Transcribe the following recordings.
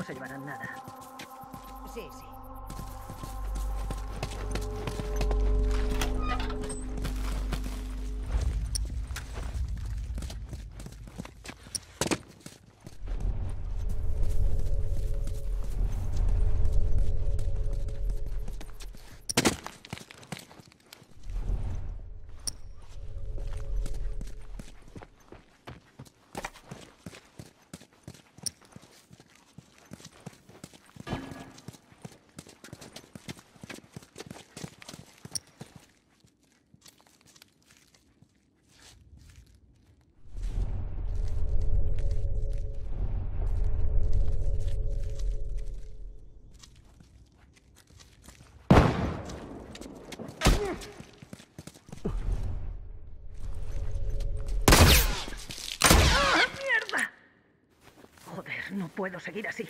No se llevarán nada. Sí, sí. Puedo seguir así.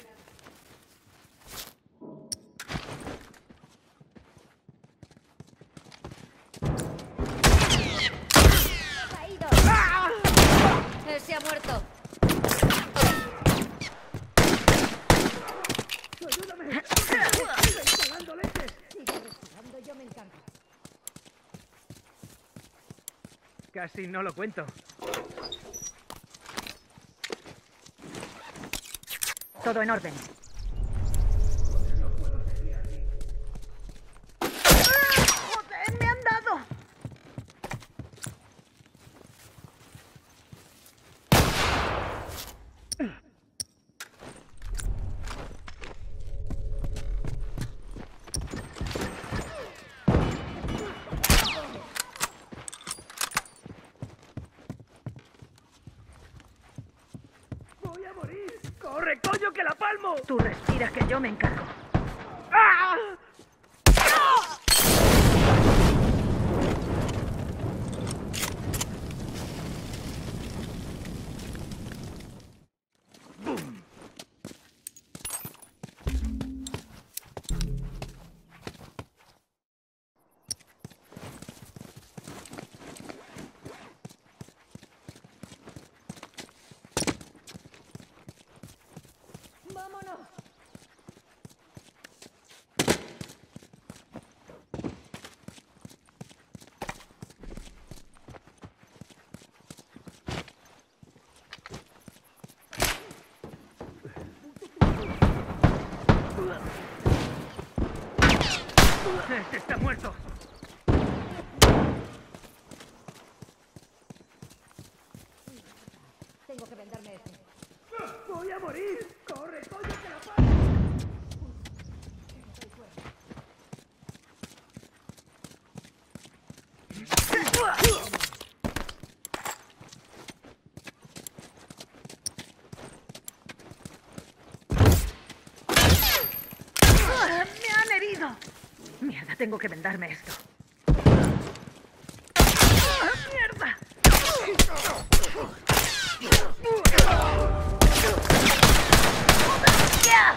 Se ha muerto. Yo me. Casi no lo cuento. Todo en orden. ¡Ah! ¡Joder, me han dado! ¡Voy a morir! ¡Corre, coño, que la palmo! Tú respira que yo me encargo. Este está muerto. Tengo que venderme este. ¡Voy a morir! ¡Corre, coño, que la palmo! ¡Ah! ¡Me han herido! Mierda, tengo que vendarme esto. ¡Ah, ¡Mierda! ¡Ya!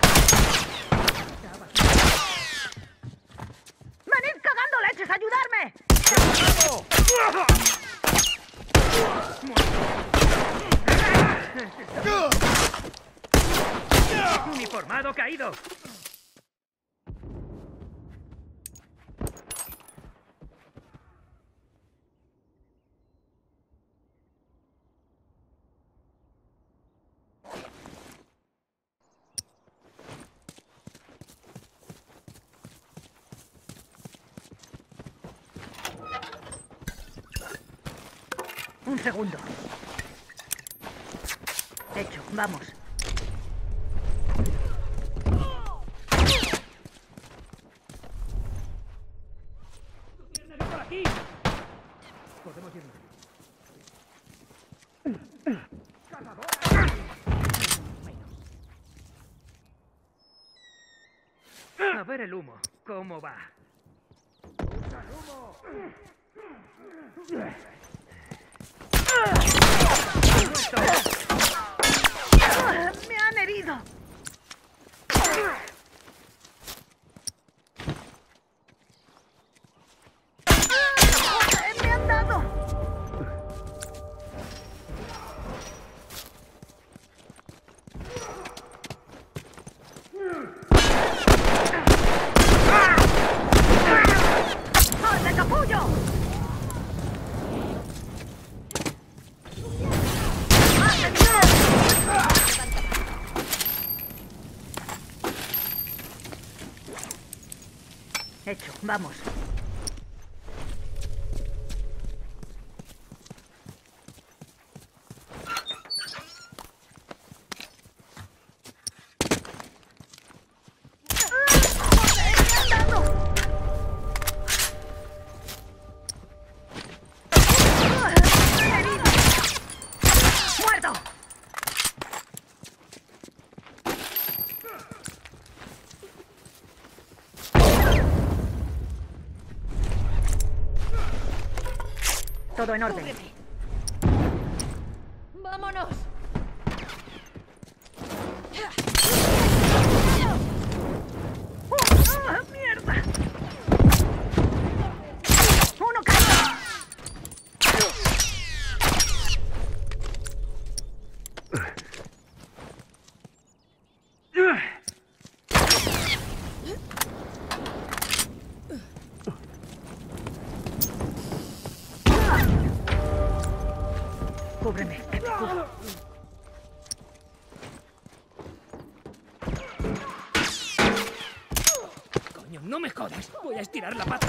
¡Venid cagando leches a ayudarme! ¡Uniformado caído! Un segundo. Hecho, vamos. Podemos irnos. A ver el humo. ¿Cómo va? ¡Ah! Let's go. Hecho, vamos. Todo en orden. ¡Vámonos! Voy a estirar la pata.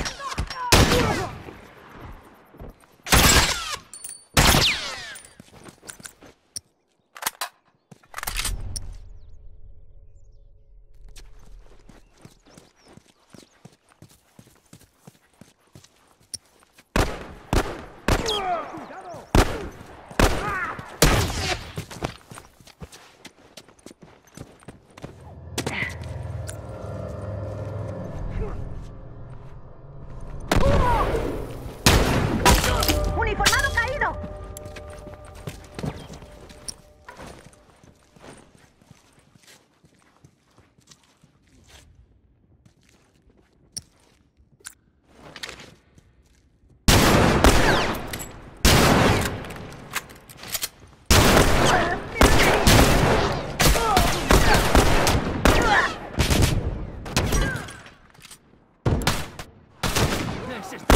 ¡Uniformado caído! Es esto.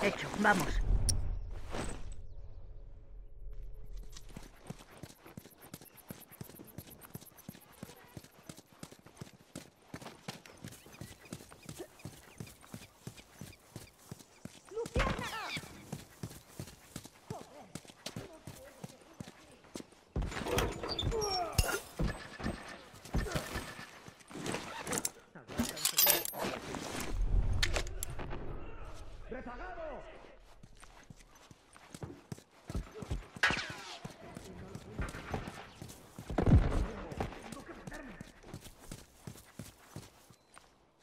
Hecho, vamos.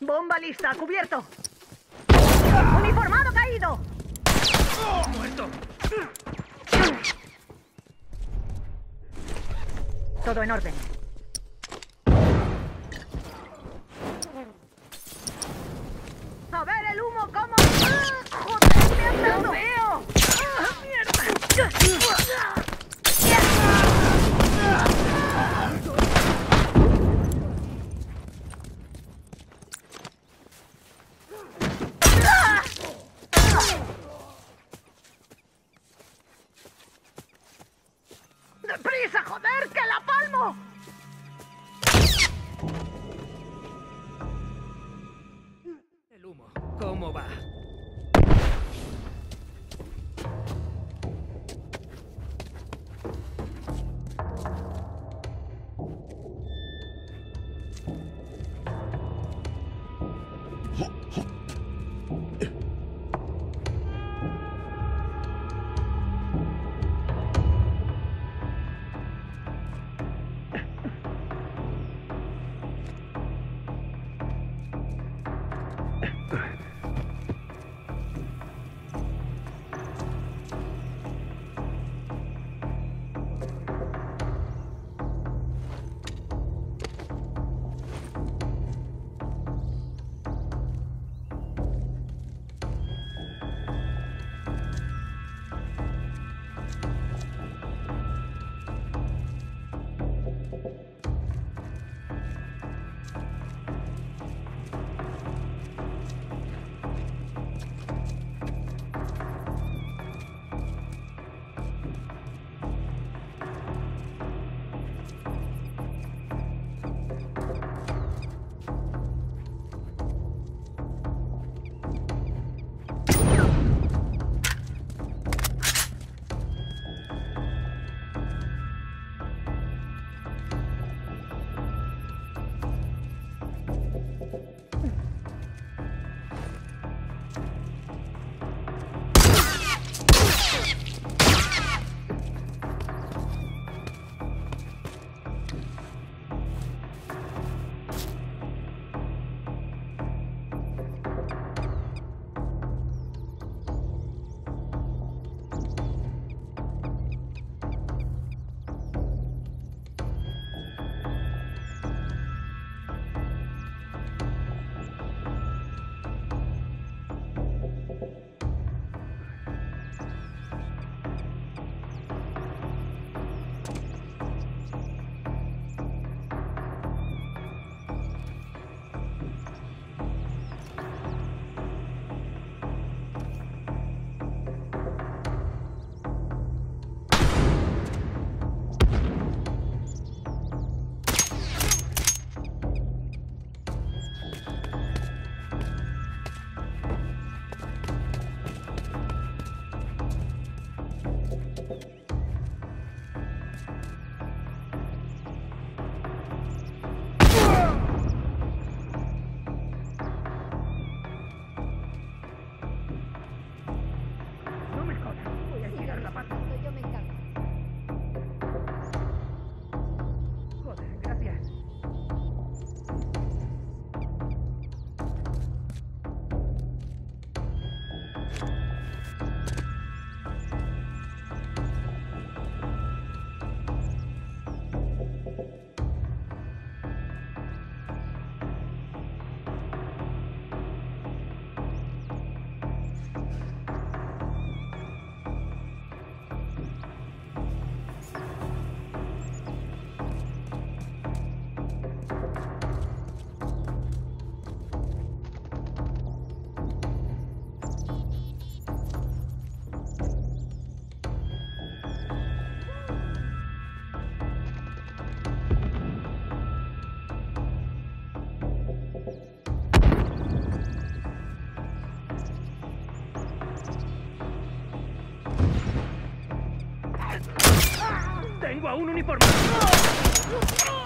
Bomba lista, cubierto. Uniformado caído. ¡Muerto! Todo en orden. ¡Tengo a un uniformado!